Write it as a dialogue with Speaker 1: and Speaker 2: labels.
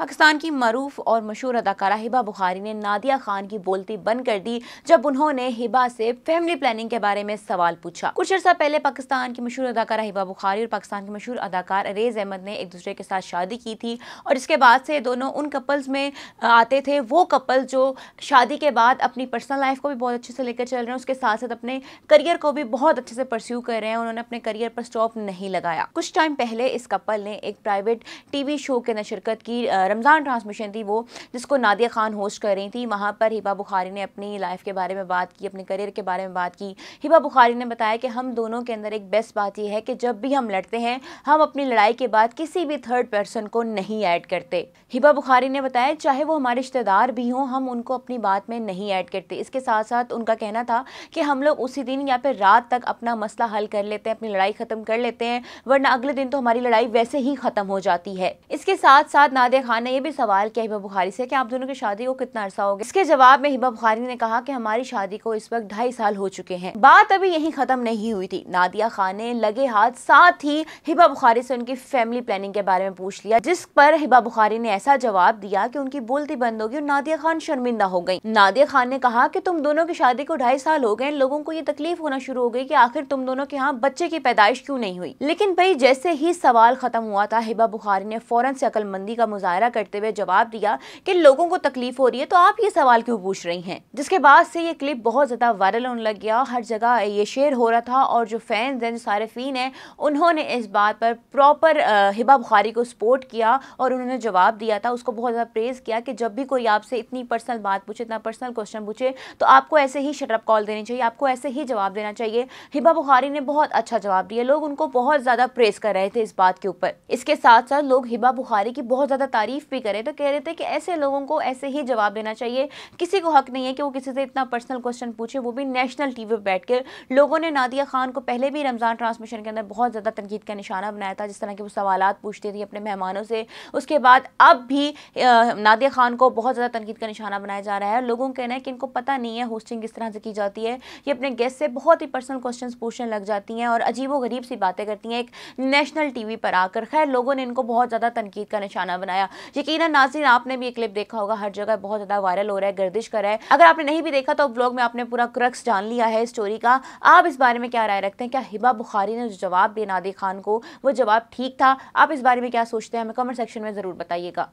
Speaker 1: पाकिस्तान की मरूफ और मशहूर अदाकारा हिबा बुखारी ने नादिया खान की बोलती बंद कर दी, जब उन्होंने हिबा से फैमिली प्लानिंग के बारे में सवाल पूछा। कुछ अर्सा पहले पाकिस्तान की मशहूर अदाकारा हिबा बुखारी और पाकिस्तान के मशहूर अदाकार अरेज अहमद ने एक दूसरे के साथ शादी की थी और इसके बाद से दोनों उन कपल्स में आते थे। वो कपल जो शादी के बाद अपनी पर्सनल लाइफ को भी बहुत अच्छे से लेकर चल रहे हैं, उसके साथ साथ अपने करियर को भी बहुत अच्छे से परस्यू कर रहे हैं, उन्होंने अपने करियर पर स्टॉप नहीं लगाया। कुछ टाइम पहले इस कपल ने एक प्राइवेट टीवी शो के शिरकत की रमज़ान ट्रांसमिशन थी वो, जिसको नादिया खान होस्ट कर रही थी। वहाँ पर हिबा बुखारी ने अपनी लाइफ के बारे में बात की, अपने करियर के बारे में बात की। हिबा बुखारी ने बताया कि हम दोनों के अंदर एक बेस्ट बात यह है कि जब भी हम लड़ते हैं, हम अपनी लड़ाई के बाद किसी भी थर्ड पर्सन को नहीं ऐड करते। हिबा बुखारी ने बताया, चाहे वो हमारे रिश्तेदार भी हों, हम उनको अपनी बात में नहीं ऐड करते। इसके साथ साथ उनका कहना था कि हम लोग उसी दिन या फिर रात तक अपना मसला हल कर लेते हैं, अपनी लड़ाई ख़त्म कर लेते हैं, वरना अगले दिन तो हमारी लड़ाई वैसे ही ख़त्म हो जाती है। इसके साथ साथ नादिया खान ने यह भी सवाल किया हिबा बुखारी से, कि आप दोनों की शादी को कितना अरसा हो गया? इसके जवाब में हिबा बुखारी ने कहा कि हमारी शादी को इस वक्त ढाई साल हो चुके हैं। बात अभी यही खत्म नहीं हुई थी। नादिया खान ने लगे हाथ साथ ही हिबा बुखारी से उनकी फैमिली प्लानिंग के बारे में पूछ लिया, जिस पर हिबा बुखारी ने ऐसा जवाब दिया कि उनकी बोलती बंद होगी और नादिया खान शर्मिंदा हो गई। नादिया खान ने कहा कि तुम दोनों की शादी को ढाई साल हो गए लोगों को ये तकलीफ़ होना शुरू हो गई कि आखिर तुम दोनों के यहाँ बच्चे की पैदाइश क्यों नहीं हुई? लेकिन भाई, जैसे ही सवाल खत्म हुआ था हिबा बुखारी ने फ़ौरन से अकलमंदी का मुजाहरा करते हुए जवाब दिया कि लोगों को तकलीफ़ हो रही है तो आप ये सवाल क्यों पूछ रही हैं? जिसके बाद से ये क्लिप बहुत ज़्यादा वायरल होने लग गया। हर जगह ये शेयर हो रहा था और जो फैंस हैं, जो सारे फीन हैं, उन्होंने इस बात पर प्रॉपर हिबा बुखारी को सपोर्ट किया और उन्होंने जवाब दिया था। उसको बहुत ज़्यादा प्रेज़ किया कि जब भी कोई आपसे इतनी पर्सनल बात पूछे, इतना पर्सनल क्वेश्चन पूछे तो आपको ऐसे ही शटअप कॉल देनी चाहिए, आपको ऐसे ही जवाब देना चाहिए। हिबा बुखारी ने बहुत अच्छा जवाब दिया। लोग उनको बहुत ज़्यादा प्रेस कर रहे थे इस बात के ऊपर। इसके साथ साथ लोग हिबा बुखारी की बहुत ज़्यादा तारीफ़ भी करे तो कह रहे थे कि ऐसे लोगों को ऐसे ही जवाब देना चाहिए। किसी को हक नहीं है कि वो किसी से इतना पर्सनल क्वेश्चन पूछे, वो भी नेशनल टीवी पर बैठ कर लोगों ने नादिया खान को पहले भी रमज़ान ट्रांसमिशन के अंदर बहुत ज़्यादा तनकीद का निशाना बनाया था, जिस तरह के वो सवाल पूछती थी अपने मेहमानों से। उसके बाद अब भी नादिया खान को बहुत ज़्यादा तनकीद का निशाना बनाया जा रहा है। लोगों का कहना है कि इनको पता नहीं है होस्टिंग किस तरह से की जाती है। ये अपने गेस्ट से बहुत ही पर्सनल क्वेश्चन पूछने लग जाती हैं और अजीब व गरीब सी बातें करती हैं एक नेशनल टीवी पर आकर। खैर, लोगों ने इनको बहुत ज़्यादा तनकीद का निशाना बनाया। यकीन नाजिन आपने भी ये क्लिप देखा होगा, हर जगह बहुत ज़्यादा वायरल हो रहा है, गर्दिश कर रहा है। अगर आपने नहीं भी देखा तो ब्लॉग में आपने पूरा क्रक्स जान लिया है स्टोरी का। आप इस बारे में क्या राय रखते हैं? क्या हिबा बुखारी ने जो जवाब दिया नादी खान को, वो जवाब ठीक था? आप इस बारे में क्या सोचते हैं? हमें कमेंट सेक्शन में ज़रूर बताइएगा।